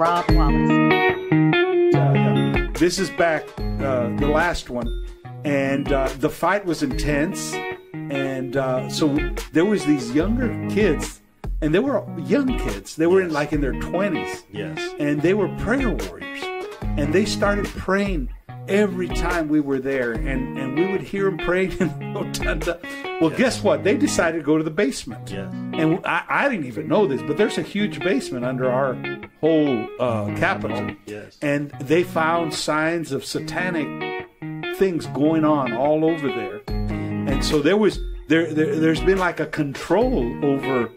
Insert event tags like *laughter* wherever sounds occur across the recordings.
Apostle Rob Wallace. Uh, this is back, uh, the last one, and uh, the fight was intense, and uh, so there was these younger kids, and they were young kids. They were in like in their twenties, Yes. and they were prayer warriors, and they started praying every time we were there, and and we would hear them praying in the rotunda. Well, guess what? They decided to go to the basement. Yes. And I, I didn't even know this, but there's a huge basement under our whole uh, capital. Yes. And they found signs of satanic things going on all over there. And so there was there, there there's been like a control over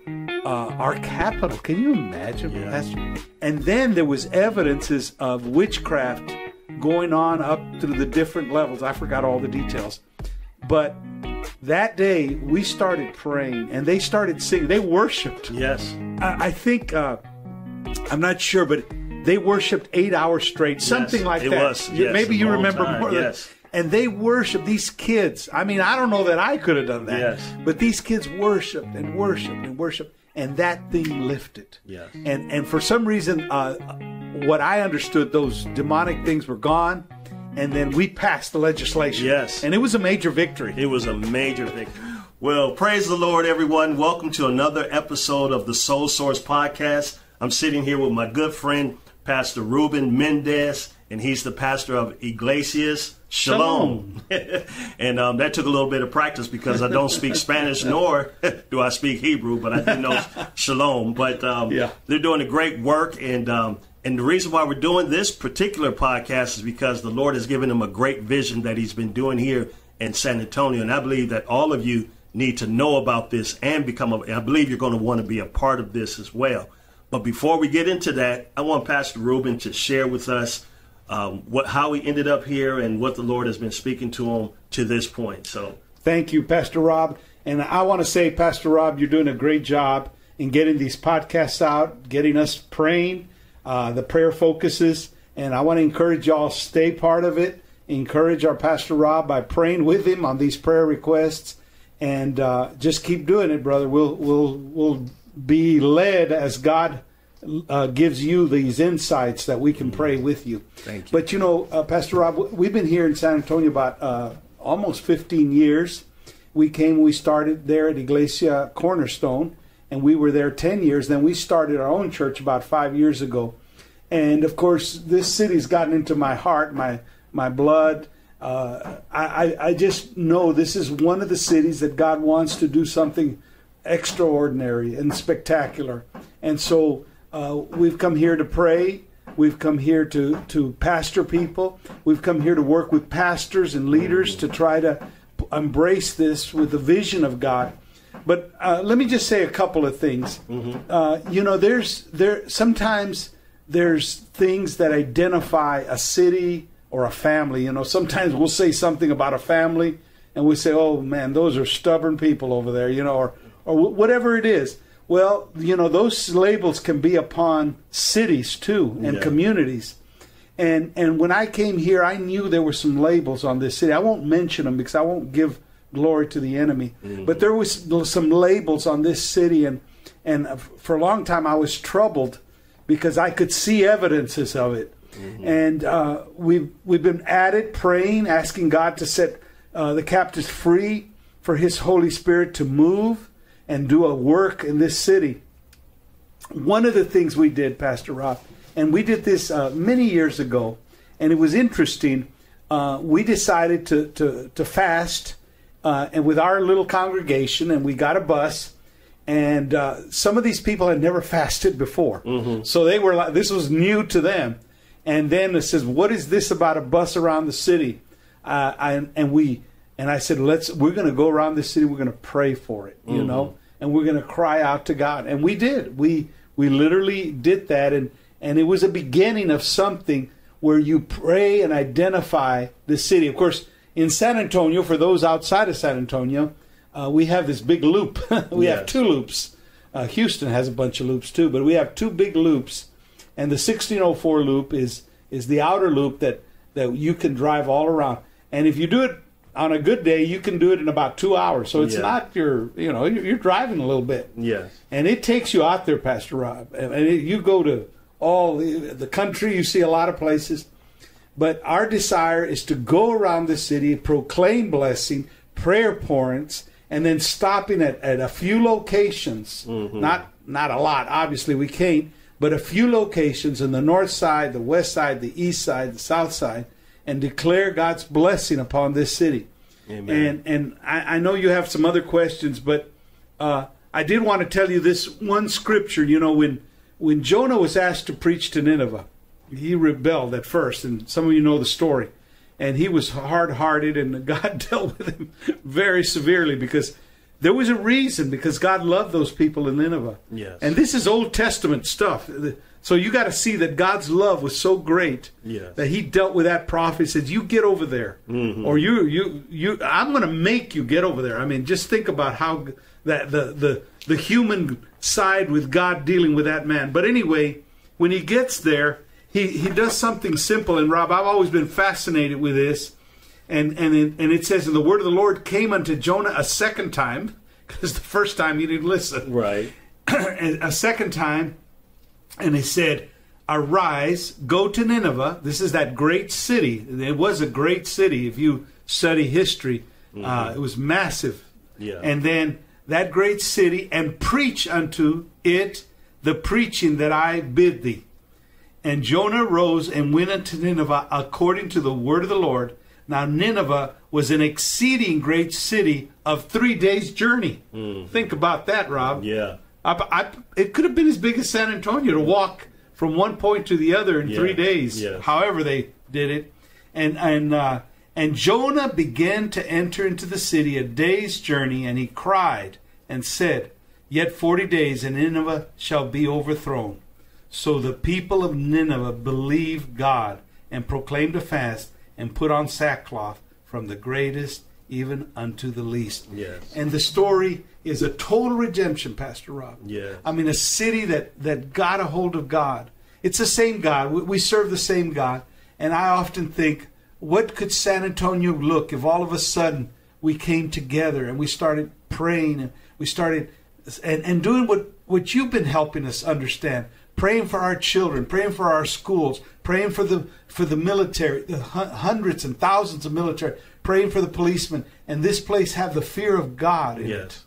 uh, our capital. Can you imagine? Yeah. Pastor? And then there was evidences of witchcraft going on up through the different levels. I forgot all the details. But that day we started praying and they started singing. They worshiped. Yes. I, I think uh, I'm not sure, but they worshipped eight hours straight, something like it that. was, yes, Maybe you remember time, more. yes. and they worshiped these kids. I mean, I don't know that I could have done that. Yes. But these kids worshiped and worshiped and worshiped, and that thing lifted. Yes. And and for some reason, uh, what I understood, those demonic things were gone, and then we passed the legislation. Yes. And it was a major victory. It was a major victory. Well, praise the Lord, everyone. Welcome to another episode of the Soul Source Podcast. I'm sitting here with my good friend, Pastor Ruben Mendez, and he's the pastor of Iglesias Shalom. *laughs* and um, that took a little bit of practice because I don't speak Spanish nor *laughs* do I speak Hebrew, but I do know *laughs* Shalom. But um, Yeah. they're doing a great work, and um, and the reason why we're doing this particular podcast is because the Lord has given him a great vision that he's been doing here in San Antonio, and I believe that all of you need to know about this and become. A, I believe you're going to want to be a part of this as well. But before we get into that, I want Pastor Ruben to share with us um, what how he ended up here and what the Lord has been speaking to him to this point. So. Thank you, Pastor Rob. And I want to say, Pastor Rob, you're doing a great job in getting these podcasts out, getting us praying, uh, the prayer focuses. And I want to encourage y'all, stay part of it. Encourage our Pastor Rob by praying with him on these prayer requests. And uh, just keep doing it, brother. We'll, we'll, we'll be led as God uh, gives you these insights that we can pray with you. Thank you. But you know, uh, Pastor Rob, we've been here in San Antonio about uh, almost 15 years. We came, we started there at Iglesia Cornerstone, and we were there 10 years. Then we started our own church about five years ago. And of course, this city's gotten into my heart, my my blood. Uh, I, I just know this is one of the cities that God wants to do something extraordinary and spectacular. And so uh, we've come here to pray. We've come here to, to pastor people. We've come here to work with pastors and leaders to try to embrace this with the vision of God. But uh, let me just say a couple of things. Uh, you know, there's there sometimes there's things that identify a city or a family. You know, sometimes we'll say something about a family and we say, "Oh man, those are stubborn people over there," you know, or or wh- whatever it is. Well, you know, those labels can be upon cities too and Yeah. communities. And and when I came here, I knew there were some labels on this city. I won't mention them because I won't give glory to the enemy. But there was some labels on this city, and and for a long time I was troubled because I could see evidences of it. And uh, we've we've been at it, praying, asking God to set uh, the captives free, for His Holy Spirit to move and do a work in this city. One of the things we did, Pastor Rob, and we did this uh, many years ago, and it was interesting. Uh, we decided to to, to fast, uh, and with our little congregation, and we got a bus, and uh, some of these people had never *laughs* fasted before, so they were like, this was new to them. And then it says, "What is this about a bus around the city?" Uh, and, and we and I said, "Let's we're going to go around the city. We're going to pray for it, you know, and we're going to cry out to God." And we did. We we literally did that, and and it was a beginning of something where you pray and identify the city. Of course, in San Antonio, for those outside of San Antonio, uh, we have this big loop. *laughs* we have two loops. Uh, Houston has a bunch of loops too, but we have two big loops, and the 1604 loop is is the outer loop that that you can drive all around. And if you do it on a good day, you can do it in about two hours. So it's Yeah. not your you know you're, you're driving a little bit Yes. and it takes you out there, Pastor Rob. And and it, you go to all the, the country. You see a lot of places. But our desire is to go around the city, proclaim blessing, prayer points, and then stopping at, at a few locations. Not not a lot, obviously we can't, but a few locations in the north side, the west side, the east side, the south side, and declare God's blessing upon this city. Amen. And and I, I know you have some other questions, but uh, I did want to tell you this one scripture. You know, when when Jonah was asked to preach to Nineveh, he rebelled at first, and some of you know the story. And he was hard hearted, and *laughs* God dealt with him very severely because there was a reason, because God loved those people in Nineveh. Yes. And this is Old Testament stuff. So you got to see that God's love was so great Yes. that he dealt with that prophet. He said, "You get over there, mm-hmm. or you, you, you. I'm going to make you get over there." I mean, just think about how that the the the human side with God dealing with that man. But anyway, when he gets there, he he does something simple. And Rob, I've always been fascinated with this. And and it, and it says, "And the word of the Lord came unto Jonah a second time, *laughs* because the first time he didn't listen." Right. *clears throat* a second time, and he said, Arise, go to Nineveh. This is that great city. It was a great city. If you study history, uh, it was massive. Yeah. And then that great city, and preach unto it the preaching that I bid thee. And Jonah rose and went unto Nineveh according to the word of the Lord. Now Nineveh was an exceeding great city of three days' journey. Think about that, Rob. Yeah. I, I, it could have been as big as San Antonio to walk from one point to the other in Yeah, three days. yes. However they did it, and and uh, and Jonah began to enter into the city a day's journey, and he cried and said, "Yet forty days, and Nineveh shall be overthrown." So the people of Nineveh believed God and proclaimed a fast and put on sackcloth from the greatest even unto the least. Yes. And the story is a total redemption, Pastor Rob. Yeah. I mean, a city that, that got a hold of God. It's the same God. We, we serve the same God. And I often think, what could San Antonio look if all of a sudden we came together and we started praying and we started and, and doing what, what you've been helping us understand praying for our children praying for our schools praying for the for the military the hundreds and thousands of military praying for the policemen and this place have the fear of god in it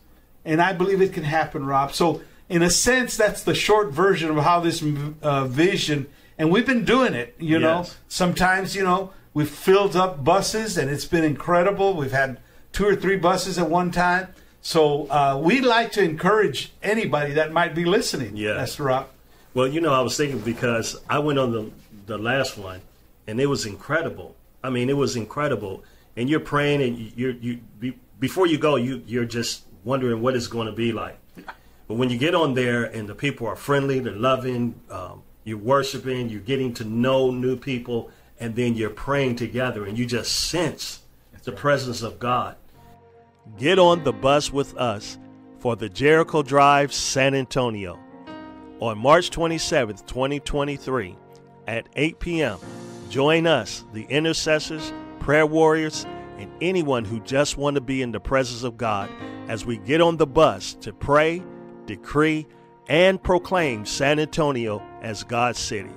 and I believe it can happen, Rob. So, in a sense, that's the short version of how this uh, vision, and we've been doing it. You know, sometimes you know we've filled up buses, and it's been incredible. We've had two or three buses at one time. So uh, we'd like to encourage anybody that might be listening. Yes. Pastor Rob. Well, you know, I was thinking because I went on the the last one, and it was incredible. I mean, it was incredible. And you're praying, and you're you be, before you go, you you're just wondering what it's going to be like. But when you get on there, and the people are friendly, they're loving, um, you're worshiping, you're getting to know new people, and then you're praying together, and you just sense the presence of God. Get on the bus with us for the Jericho Drive San Antonio on March 27th, 2023 at 8 p.m. Join us, the intercessors, prayer warriors, and anyone who just want to be in the presence of God as we get on the bus to pray, decree, and proclaim San Antonio as God's city.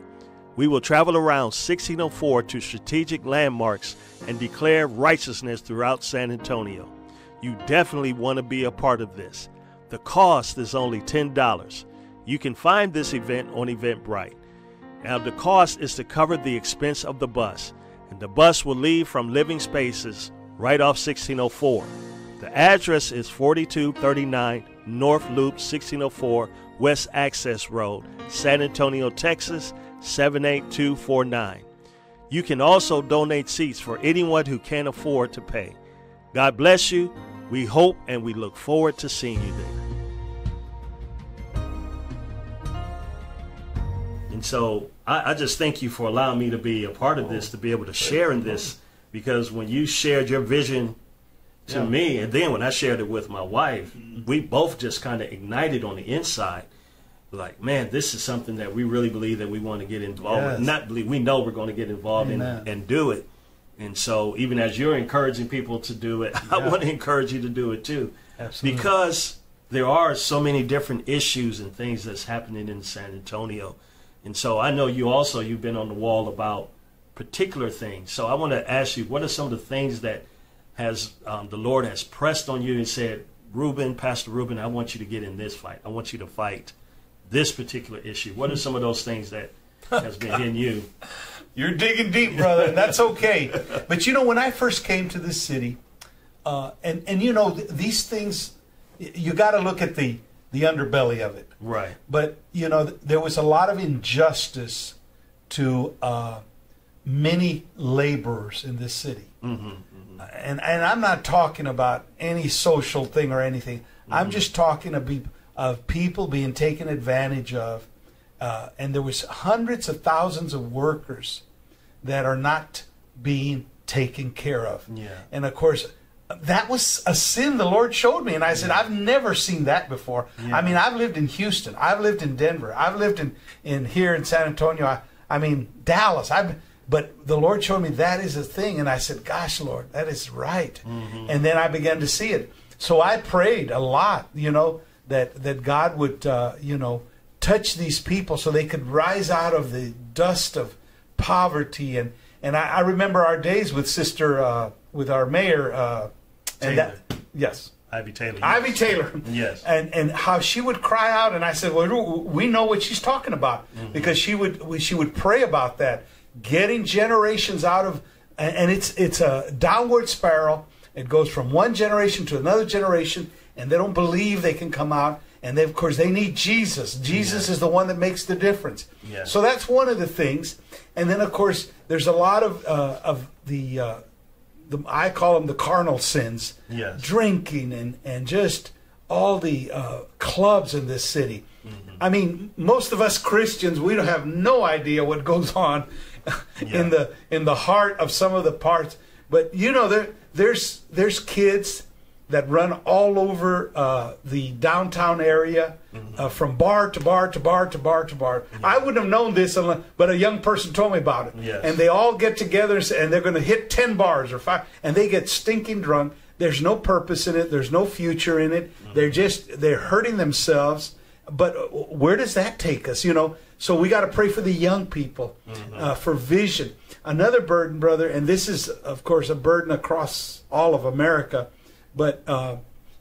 We will travel around 1604 to strategic landmarks and declare righteousness throughout San Antonio. You definitely want to be a part of this. The cost is only $10. You can find this event on Eventbrite. Now, the cost is to cover the expense of the bus, and the bus will leave from Living Spaces right off 1604. The address is 4239 North Loop 1604 West Access Road, San Antonio, Texas 78249. You can also donate seats for anyone who can't afford to pay. God bless you. We hope and we look forward to seeing you there. And so I, I just thank you for allowing me to be a part of this, to be able to share in this, because when you shared your vision to Yeah. me, and then when I shared it with my wife, we both just kind of ignited on the inside. Like, man, this is something that we really believe that we want to get involved Yes. with. Not believe, we know we're going to get involved in and do it. And so, even as you're encouraging people to do it, *laughs* I want to encourage you to do it too. Absolutely. Because there are so many different issues and things that's happening in San Antonio. And so I know you also you've been on the wall about particular things. So I want to ask you, what are some of the things that has um, the Lord has pressed on you and said, Ruben, Pastor Ruben, I want you to get in this fight. I want you to fight this particular issue. What are some of those things that has been in you? *laughs* You're digging deep, brother. and That's okay. but you know, when I first came to this city, uh, and and you know th- these things, you got to look at the the underbelly of it. Right. But you know, th- there was a lot of injustice to uh, many laborers in this city, and and I'm not talking about any social thing or anything. I'm just talking of, be- of people being taken advantage of, uh, and there was hundreds of thousands of workers that are not being taken care of. Yeah. And of course, that was a sin the Lord showed me. And I said, I've never seen that before. I mean, I've lived in Houston. I've lived in Denver. I've lived in, in here in San Antonio. I, I mean, Dallas. I've, but the Lord showed me that is a thing. And I said, gosh, Lord, that is right. And then I began to see it. So I prayed a lot, you know, that, that God would, uh, you know, touch these people so they could rise out of the dust of poverty and and I, I remember our days with sister uh, with our mayor uh, and that yes. Ivy Taylor. Ivy Taylor. Yes. and and how she would cry out and I said well we know what she's talking about because she would she would pray about that getting generations out of and, and it's it's a downward spiral. It goes from one generation to another generation and they don't believe they can come out and they of course they need Jesus. Jesus is the one that makes the difference. Yes. so that's one of the things. And then of course there's a lot of uh, of the uh, the I call them the carnal sins Yes. drinking and and just all the uh, clubs in this city. Mm-hmm. I mean, most of us Christians we don't have no idea what goes on *laughs* Yeah. in the in the heart of some of the parts. But you know, there there's there's kids that run all over uh, the downtown area, Mm-hmm. uh, from bar to bar to bar to bar to bar. I wouldn't have known this, unless, but a young person told me about it. Yes. And they all get together and, say, and they're going to hit ten bars or five, and they get stinking drunk. There's no purpose in it. There's no future in it. They're just they're hurting themselves. But uh, where does that take us? You know. So we got to pray for the young people, uh, for vision. Another burden, brother, and this is of course a burden across all of America, but uh,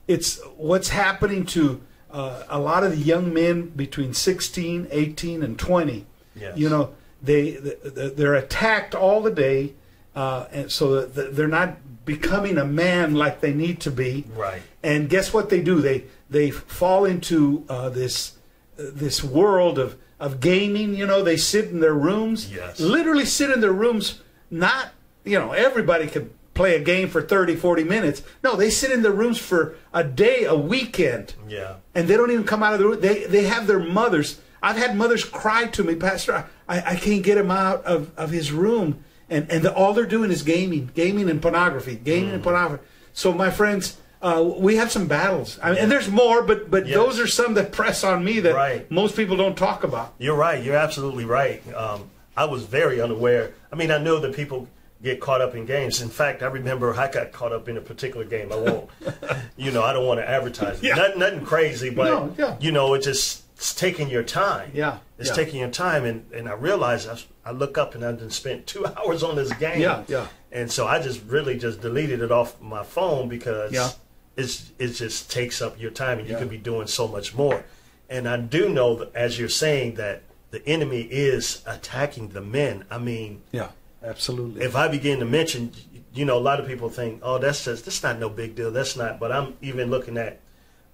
it's what's happening to uh, a lot of the young men between 16, 18, and 20. Yes. You know, they they- they're attacked all the day, uh, and so they're not becoming a man like they need to be. Right. And guess what they do? They they fall into uh, this this world of of gaming. You know, they sit in their rooms. Yes. Literally sit in their rooms. Not you know everybody could play a game for 30 40 minutes no they sit in their rooms for a day a weekend Yeah. and they don't even come out of the room. They they have their mothers. I've had mothers cry to me, Pastor. I, I can't get him out of, of his room, and and the, all they're doing is gaming, gaming and pornography, gaming and pornography. So my friends, uh, we have some battles, I mean, and there's more, but but Yes. those are some that press on me that Right. most people don't talk about. You're right. You're absolutely right. Um, I was very unaware. I mean, I know that people get caught up in games. In fact, I remember I got caught up in a particular game. I won't, *laughs* you know, I don't want to advertise. Yeah. Nothing, nothing crazy, but No, yeah. you know, it just it's taking your time. Yeah, it's yeah. taking your time, and and I realized I, I look up and I have spent two *laughs* hours on this game. Yeah, yeah. And so I just really just deleted it off my phone because Yeah. it's it just takes up your time, and you could be doing so much more. And I do know that, as you're saying, that the enemy is attacking the men. I mean, Yeah, absolutely. if I begin to mention, you know, a lot of people think, oh, that's just, that's not no big deal. That's not, but I'm even looking at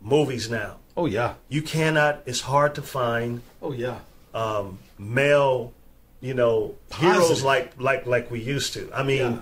movies now. oh yeah, You cannot, it's hard to find oh yeah, um, male, you know, heroes like, like, like we used to. I mean, Yeah.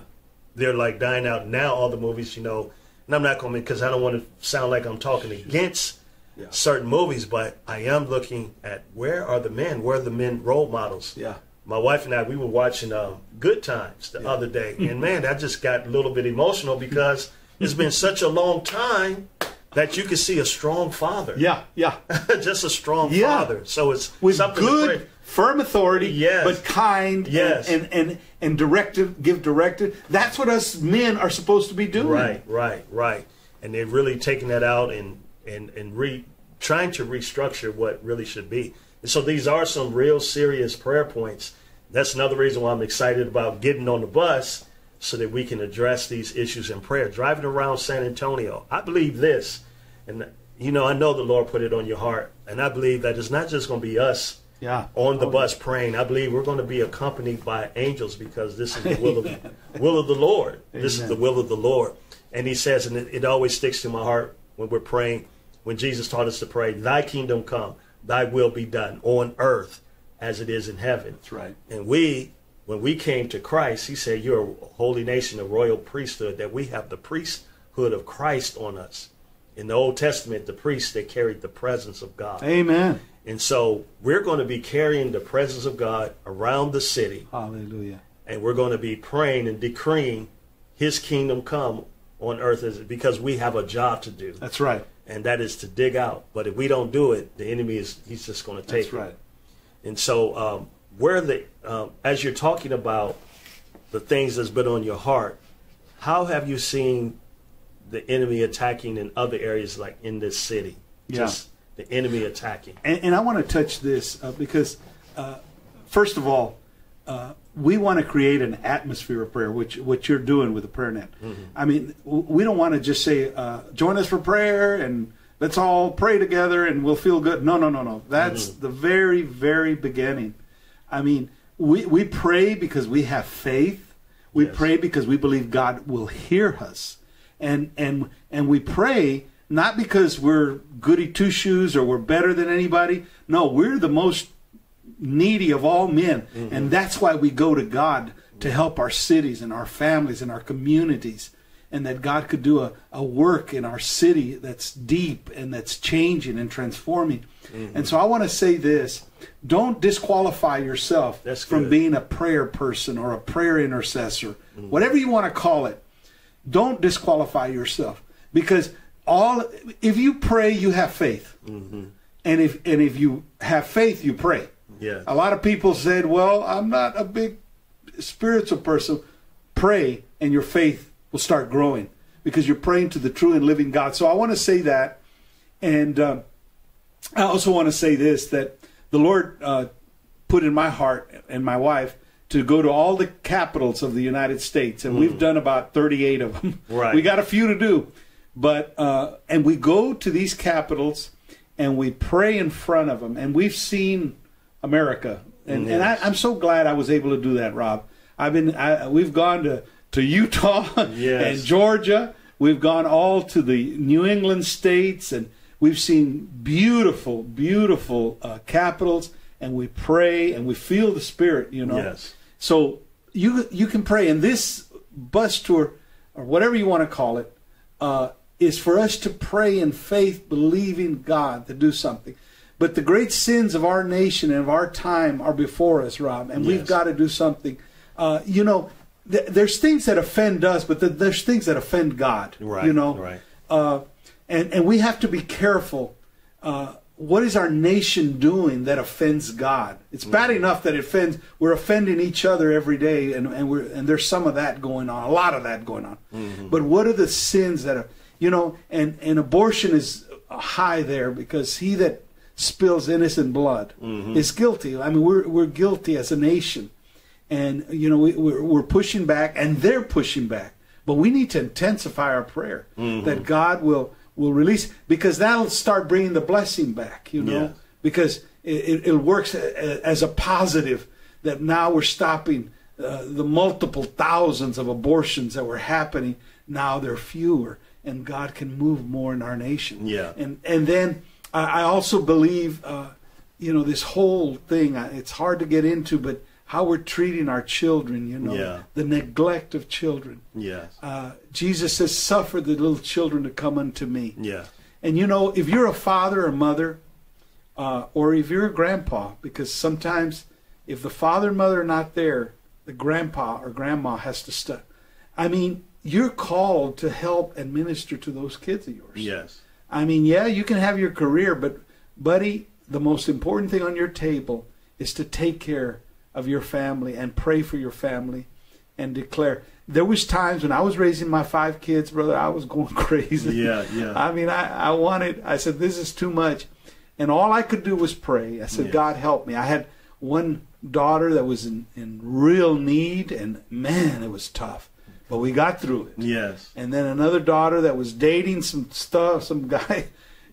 they're like dying out now, all the movies, you know, and I'm not going to, because I don't want to sound like I'm talking against Yeah. certain movies, but I am looking at where are the men? Where are the men role models? yeah. My wife and I, we were watching um, Good Times the other day, and man, I just got a little bit emotional because it's been such a long time that you can see a strong father. Yeah, yeah. *laughs* just a strong Yeah. father. So it's With something good, firm authority, Yes. but kind, and- Yes. and, and and directive, give directive. That's what us men are supposed to be doing. Right, right, right. And they're really taking that out and and and re trying to restructure what really should be. And so these are some real serious prayer points. That's another reason why I'm excited about getting on the bus so that we can address these issues in prayer. Driving around San Antonio, I believe this, and you know, I know the Lord put it on your heart, and I believe that it's not just going to be us Yeah. on the Oh, bus praying. I believe we're going to be accompanied by angels because this is the will of *laughs* will of the Lord. This is the will of the Lord. And he says, and it, it always sticks to my heart when we're praying, when Jesus taught us to pray, Thy kingdom come, Thy will be done on earth as it is in heaven. That's right. And we, when we came to Christ, he said, You're a holy nation, a royal priesthood, that we have the priesthood of Christ on us. In the Old Testament, the priests, they carried the presence of God. Amen. And so we're going to be carrying the presence of God around the city, Hallelujah. and we're going to be praying and decreeing His kingdom come on earth as, because we have a job to do, That's right. and that is to dig out. But if we don't do it, the enemy is he's just going to take That's it. And so, um, where the um, as you're talking about the things that's been on your heart, how have you seen the enemy attacking in other areas, like in this city? Yeah. Just the enemy attacking. And, and I want to touch this uh, because, uh, first of all, uh, we want to create an atmosphere of prayer, which what you're doing with the prayer net. I mean, we don't want to just say, uh, "Join us for prayer," and let's all pray together, and we'll feel good. No, no, no, no. That's mm-hmm. the very, very beginning. I mean, we we pray because we have faith. We Yes. pray because we believe God will hear us, and and and we pray not because we're goody two shoes or we're better than anybody. No, we're the most needy of all men, mm-hmm. and that's why we go to God to help our cities and our families and our communities, and that God could do a, a work in our city that's deep and that's changing and transforming. Mm-hmm. And so I want to say this: don't disqualify yourself from being a prayer person or a prayer intercessor, mm-hmm. whatever you want to call it don't disqualify yourself. Because all if you pray you have faith. Mm-hmm. And if and if you have faith you pray. Yeah. a lot of people said well i'm not a big spiritual person. Pray and your faith will start growing because you're praying to the true and living god. So i want to say that. And um, i also want to say this that the lord uh, put in my heart and my wife to go to all the capitals of the United States, and we've done about 38 of them. Right. We got a few to do, but uh, and we go to these capitals and we pray in front of them, and we've seen America, and, and I, I'm so glad I was able to do that, Rob. I've been I, we've gone to to Utah *laughs* Yes. and Georgia. We've gone all to the New England states, and we've seen beautiful, beautiful uh, capitals. And we pray, and we feel the Spirit. You know. Yes. So you you can pray, and this bus tour, or whatever you want to call it, uh, is for us to pray in faith, believing God to do something. But the great sins of our nation and of our time are before us, Rob, and we've got to do something. Uh, you know, th- there's things that offend us, but th- there's things that offend God. Right, You know, right. uh, and and we have to be careful. Uh, what is our nation doing that offends God? It's bad Mm-hmm. enough that it offends. We're offending each other every day, and and we're and there's some of that going on, a lot of that going on. Mm-hmm. But what are the sins that are, you know? And and abortion is high there because he that spills innocent blood Mm-hmm. is guilty. I mean, we're we're guilty as a nation, and you know we, we're we're pushing back, and they're pushing back. But we need to intensify our prayer Mm-hmm. that God will will release because that'll start bringing the blessing back. You know, Yes. because it, it, works as a positive that now we're stopping uh, the multiple thousands of abortions that were happening. Now they're fewer, and God can move more in our nation. Yeah. and and then I, I also believe, uh, you know, this whole thing. It's hard to get into, but how we're treating our children. You know, Yeah. the neglect of children. Yes. Uh, Jesus says, "Suffer the little children to come unto me." Yeah. And you know, if you're a father or mother, uh, or if you're a grandpa, because sometimes if the father and mother are not there, the grandpa or grandma has to step. I mean, you're called to help and minister to those kids of yours. Yes. I mean, yeah, you can have your career, but buddy, the most important thing on your table is to take care of your family and pray for your family and declare. There was times when I was raising my five kids, brother, I was going *laughs* crazy. Yeah, yeah. I mean, I, I wanted, I said, this is too much. and all I could do was pray. I said, Yes. God help me. I had one daughter that was in, in real need, and man, it was tough. But we got through it. Yes. And then another daughter that was dating some stuff, some guy,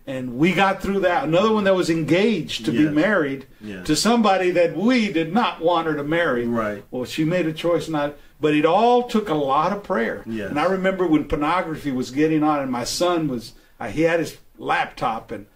and we got through that. Another one that was engaged to be married Yes. to somebody that we did not want her to marry. Right. Well, she made a choice not, but it all took a lot of prayer. Yes. And I remember when pornography was getting on, and my son was, uh, he had his laptop, and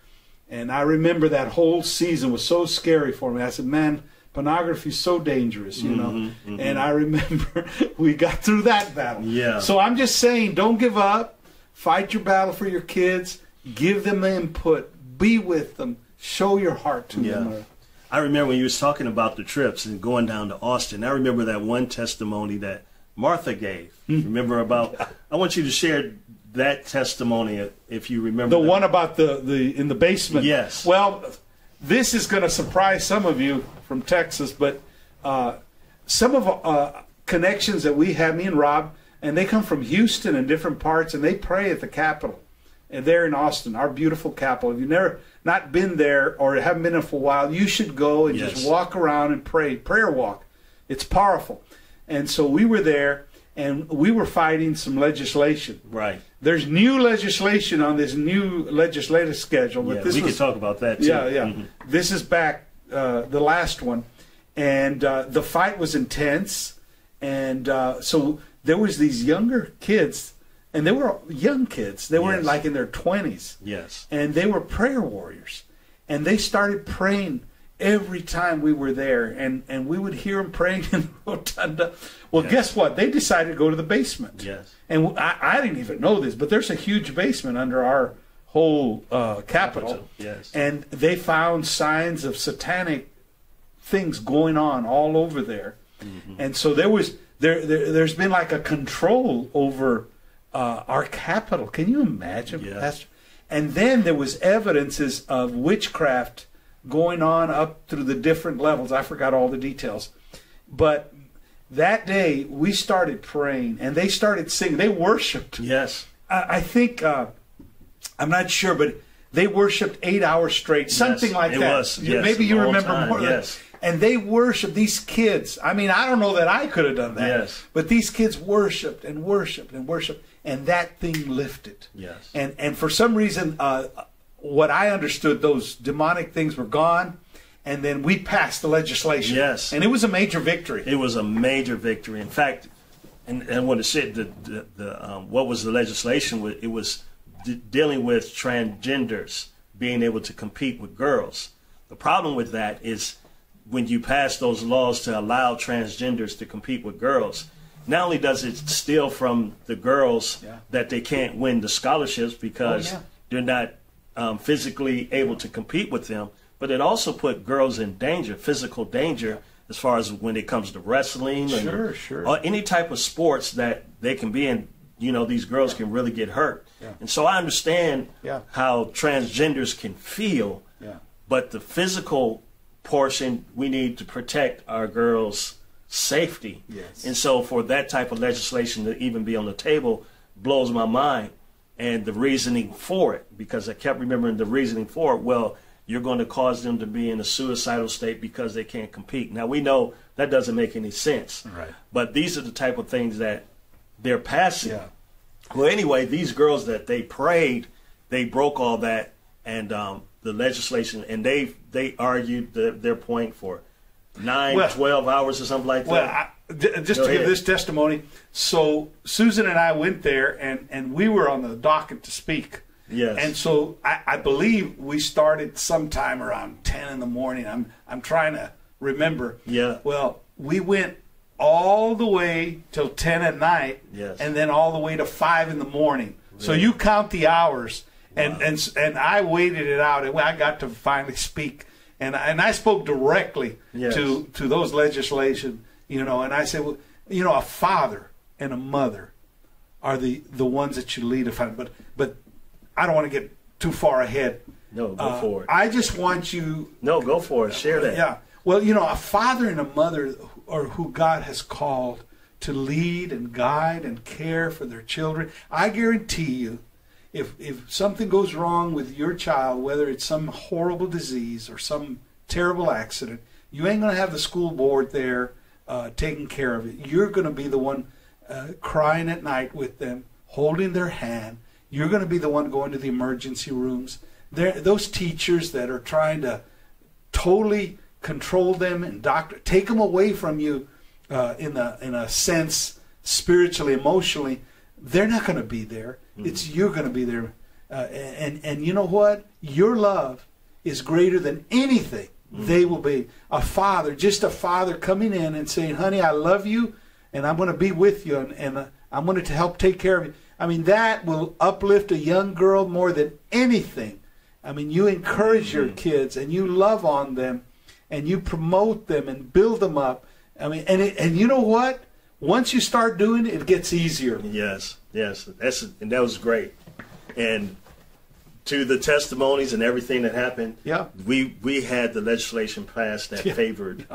and I remember that whole season was so scary for me. I said, man. Pornography's so dangerous, you know. Mm-hmm, And I remember *laughs* we got through that battle. Yeah. So I'm just saying, don't give up. Fight your battle for your kids. Give them input. Be with them. Show your heart to Yeah. them. I remember when you was talking about the trips and going down to Austin. I remember that one testimony that Martha gave. Hmm. Remember about? *laughs* I want you to share that testimony if you remember. The that. one about the, the in the basement. Yes. Well, this is going to surprise some of you from Texas, but uh, some of uh, connections that we have, me and Rob, and they come from Houston and different parts, and they pray at the Capitol, and they're in Austin, our beautiful capital. If you've never not been there or haven't been there for a while, you should go and Yes. just walk around and pray. Prayer walk. It's powerful. And so we were there, and we were fighting some legislation. Right. There's new legislation on this new legislative schedule. But Yeah, this we was, could talk about that too. Yeah, yeah. Mhm. This is back uh, the last one, and uh, the fight was intense, and uh, so there was these younger kids, and they were young kids. They were Yes. like in their twenties, Yes. and they were prayer warriors, and they started praying every time we were there, and and we would hear them praying in the *laughs* rotunda. Well, Yes. guess what? They decided to go to the basement. Yes. And I, I didn't even know this, but there's a huge basement under our whole uh, capital. Capital, yes. And they found signs of satanic things going on all over there. Mm-hmm. And so there was there, there there's been like a control over uh, our capital. Can you imagine, Yeah. Pastor? And then there was evidences of witchcraft going on up through the different levels. I forgot all the details. But that day we started praying and they started singing. They worshiped. Yes. I, I think uh, I'm not sure, but they worshipped eight hours straight, something Yes, like it that. was, yes, Maybe you remember time, more. yes. And they worshiped these kids. I mean, I don't know that I could have done that. Yes. But these kids worshipped and worshipped and worshipped, and that thing lifted. Yes. And and for some reason, uh, what I understood, those demonic things were gone, and then we passed the legislation. Yes. And it was a major victory. It was a major victory. In fact, and, and I want to say the, the, the um, what was the legislation? It was d- dealing with transgenders being able to compete with girls. The problem with that is when you pass those laws to allow transgenders to compete with girls. Not only does it steal from the girls Yeah. that they can't win the scholarships because Oh, yeah. they're not um, physically able to compete with them, but it also put girls in danger, physical danger, as far as when it comes to wrestling and Sure, sure. or any type of sports that they can be in. You know, these girls can really get hurt, Yeah. and so I understand Yeah. how transgenders can feel, Yeah. but the physical portion we need to protect our girls' safety. Yes. And so for that type of legislation to even be on the table blows my mind and the reasoning for it because I kept remembering the reasoning for it. Well, you're going to cause them to be in a suicidal state because they can't compete. Now we know that doesn't make any sense. Right. But these are the type of things that they're passing. Yeah. Well, anyway, these girls that they prayed, they broke all that and um, the legislation, and they they argued the, their point for nine, Well- 12 hours or something like Well, that. I, d- just Go to give this testimony, so Susan and I went there, and, and we were on the docket to speak. Yes. And so I, I believe we started sometime around ten in the morning. I'm I'm trying to remember. Yeah. Well, we went all the way till ten at night. Yes. And then all the way to five in the morning. So you count the hours, and and and I waited it out, and I got to finally speak, and and I spoke directly Yes. to to those legislation, you know, and I said, well, you know, a father and a mother are the the ones that should lead a family, but but I don't want to get too far ahead. no, go Uh, for it. I just want you no, go for it. Share that. yeah. Well, you know, a father and a mother, or who God has called to lead and guide and care for their children, I guarantee you, if if something goes wrong with your child, whether it's some horrible disease or some terrible accident, you ain't gonna have the school board there uh, taking care of it. You're gonna be the one uh, crying at night with them, holding their hand. You're gonna be the one going to the emergency rooms. There, those teachers that are trying to totally control them and doctor take them away from you uh, in a in a sense spiritually emotionally they're not going to be there. It's you're going to be there. Uh, and and you know what? Your love is greater than anything they will be. A father just a father coming in and saying honey i love you and i'm going to be with you and, and uh, i'm going to help take care of you. I mean that will uplift a young girl more than anything. I mean you encourage your kids and you love on them and you promote them and build them up. I mean, and it, and you know what? Once you start doing it, it gets easier. Yes, yes, that's and that was great. And to the testimonies and everything that happened, Yeah. we we had the legislation passed that *laughs* Yeah. favored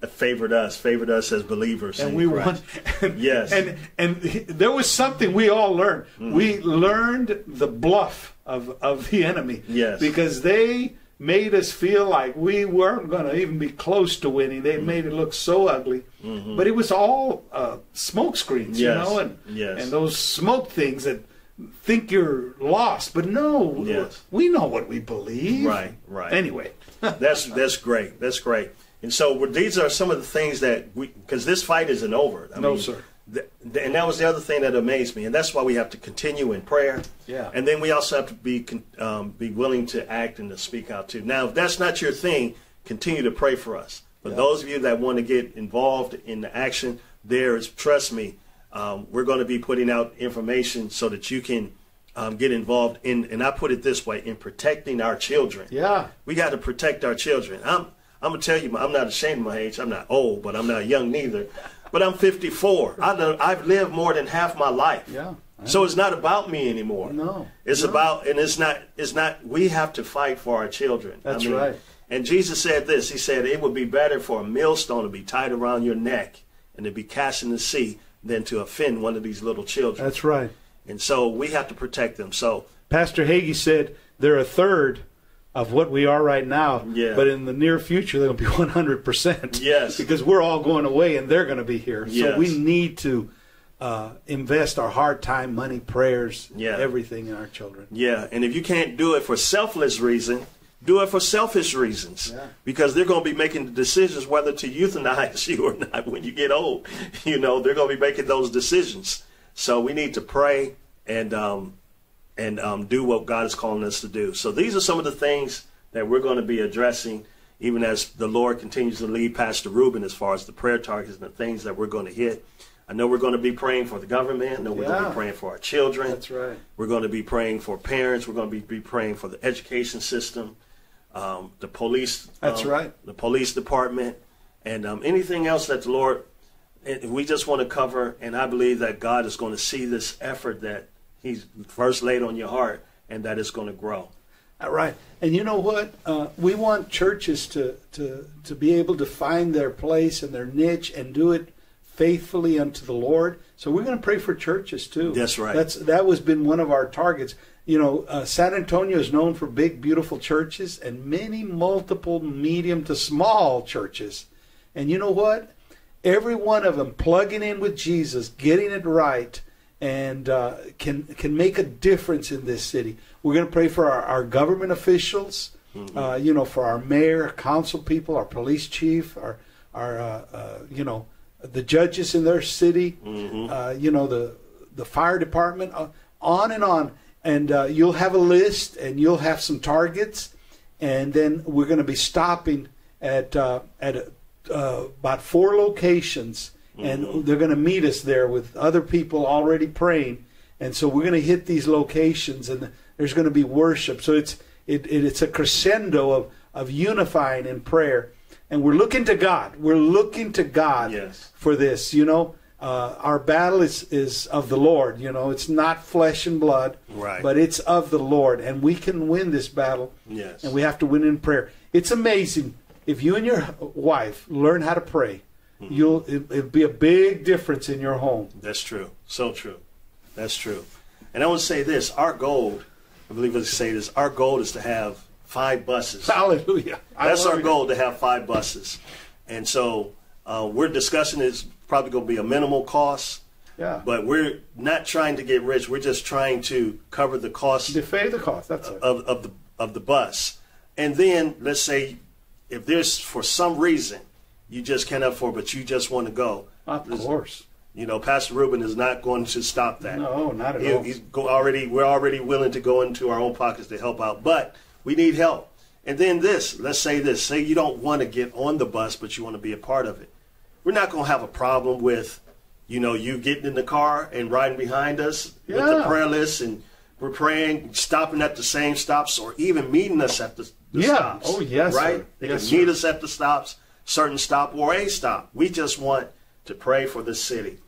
that favored us, favored us as believers, And we won. *laughs* And, Yes. And and there was something we all learned. Mm-hmm. We learned the bluff of of the enemy. Yes. Because they made us feel like we weren't going to even be close to winning. They made it look so ugly. But it was all uh, smoke screens, you know, and Yes. and those smoke things that think you're lost. But no, Yes. we know what we believe. Right, right. Anyway. *laughs* that's that's great. That's great. And so these are some of the things that we because this fight isn't over. I No, sir. Th- th- and that was the other thing that amazed me, and that's why we have to continue in prayer. Yeah. And then we also have to be um, be willing to act and to speak out too. Now, if that's not your thing, continue to pray for us. For Yeah. those of you that want to get involved in the action, there is trust me, um, we're going to be putting out information so that you can um, get involved in. And I put it this way: in protecting our children. Yeah. We got to protect our children. I'm I'm gonna tell you, I'm not ashamed of my age. I'm not old, but I'm not young neither. But I'm 54. I know, I've lived more than half my life. Yeah. So it's not about me anymore. No, It's no. about, and it's not. It's not. We have to fight for our children. That's right. And Jesus said this. He said it would be better for a millstone to be tied around your neck and to be cast in the sea than to offend one of these little children. That's right. and so we have to protect them. So Pastor Hagee said they're a third of what we are right now. Yeah. But in the near future, they'll be *laughs* 100%. Yes. Because we're all going away and they're going to be here. Yes. So we need to uh, invest our hard time, money, prayers, Yeah. everything in our children. Yeah, and if you can't do it for selfless reason, do it for selfish reasons. Yeah. Because they're going to be making the decisions whether to euthanize *laughs* you or not when you get old. You know, they're going to be making those decisions. So we need to pray and um, and um, do what God is calling us to do. So these are some of the things that we're going to be addressing, even as the Lord continues to lead Pastor Ruben as far as the prayer targets and the things that we're going to hit. I know we're going to be praying for the government. I know we're going to be praying for our children. That's right. We're going to be praying for parents. We're going to be, be praying for the education system, um, the police. That's um, right. The police department, and um, anything else that the Lord. And we just want to cover, and I believe that God is going to see this effort that He's first laid on your heart, and that it's going to grow. All right. And you know what? Uh, we want churches to, to, to be able to find their place and their niche and do it faithfully unto the Lord. So we're going to pray for churches too. That's right. That's that was been one of our targets. You know, uh, San Antonio is known for big, beautiful churches and many multiple medium to small churches. And you know what? Every one of them plugging in with Jesus, getting it right, and uh, can can make a difference in this city. We're going to pray for our, our government officials, uh, you know, for our mayor, council people, our police chief, our our uh, uh, you know the judges in their city, uh, you know the the fire department, uh, on and on. And uh, you'll have a list, and you'll have some targets, and then we're going to be stopping at uh, at uh, about four locations, and they're going to meet us there with other people already praying, and so we're going to hit these locations, and there's going to be worship. So it's it, it it's a crescendo of of unifying in prayer, and we're looking to God. We're looking to God Yes. for this. You know, uh, our battle is is of the Lord. You know, it's not flesh and blood, Right. but it's of the Lord, and we can win this battle. Yes. And we have to win in prayer. It's amazing if you and your wife learn how to pray. You'll it, it'll be a big difference in your home. That's true. So true. That's true. And I want to say this: our goal, I believe I say this, our goal is to have five buses. Hallelujah. That's our goal to have five buses, and so uh, we're discussing it's probably going to be a minimal cost. Yeah. But we're not trying to get rich. We're just trying to cover the cost defray the cost. That's it. of, of the of the bus. And then let's say if there's for some reason you just can't afford, but you just want to go. of Listen, course. You know, Pastor Ruben is not going to stop that. No, not at He- all. He's go already. We're already willing to go into our own pockets to help out, but we need help. And then this. Let's say this. Say you don't want to get on the bus, but you want to be a part of it. We're not going to have a problem with, you know, you getting in the car and riding behind us with the prayer list, and we're praying, stopping at the same stops, or even meeting us at the, the Yeah. stops. Oh, yes, right. sir. They Yes, can meet us at the stops, certain stop or a stop. We just want to pray for the city.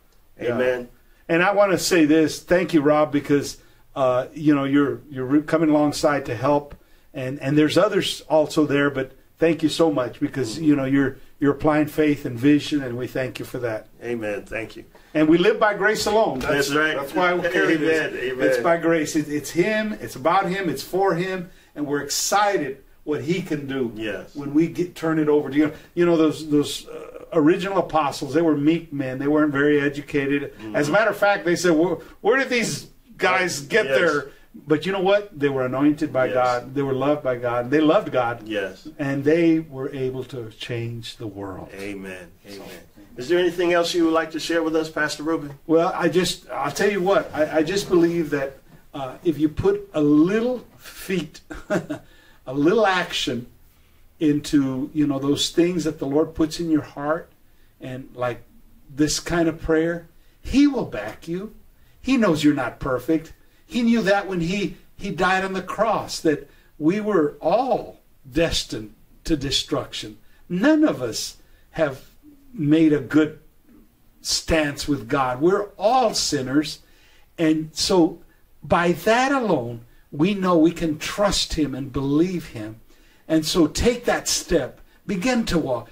Yeah. Amen. And I want to say this. Thank you, Rob, because uh, you know you're you're coming alongside to help, and and there's others also there. But thank you so much because you know you're you're applying faith and vision, and we thank you for that. Amen. Thank you. And we live by grace alone. That's right. That's why we carry this. Amen, amen. It's by grace. It, it's Him. It's about Him. It's for Him, and we're excited what He can do. Yes. When we get turn it over to you, you know those those uh, original apostles. They were meek men. They weren't very educated. As a matter of fact, they said, "Where, where did these guys get Yes. there?" But you know what? They were anointed by Yes. God. They were loved by God. They loved God. Yes. And they were able to change the world. Amen. Amen. Is there anything else you would like to share with us, Pastor Ruben? Well, I just, I'll tell you what, I, I just believe that uh, if you put a little feet, *laughs* a little action into, you know, those things that the Lord puts in your heart, and like this kind of prayer, He will back you. He knows you're not perfect. He knew that when He, he died on the cross, that we were all destined to destruction. None of us have made a good stance with God. We're all sinners. And so by that alone, we know we can trust Him and believe Him. And so take that step. Begin to walk.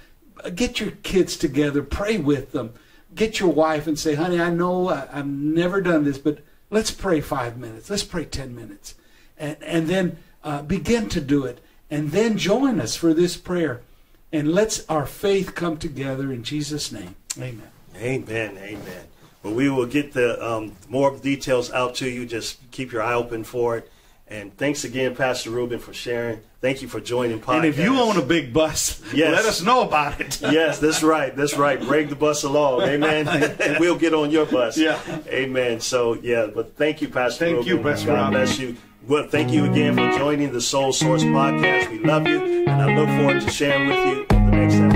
Get your kids together. Pray with them. Get your wife and say, honey, I know I, I've never done this, but let's pray five minutes. Let's pray 10 minutes. And, and then uh, begin to do it. And then join us for this prayer. And let's our faith come together in Jesus' name. Amen. Amen. Amen. Well, we will get the um, more details out to you. Just keep your eye open for it. And thanks again, Pastor Ruben, for sharing. Thank you for joining podcast. And if you own a big bus, *laughs* Yes. let us know about it. *laughs* yes, that's right. That's right. Break the bus along. Amen. and *laughs* we'll get on your bus. Yeah. Amen. So, yeah, but thank you, Pastor Thank you, Ruben. Pastor God Rob. bless you. Well, thank you again for joining the Soul Source podcast. We love you, and I look forward to sharing with you on the next episode.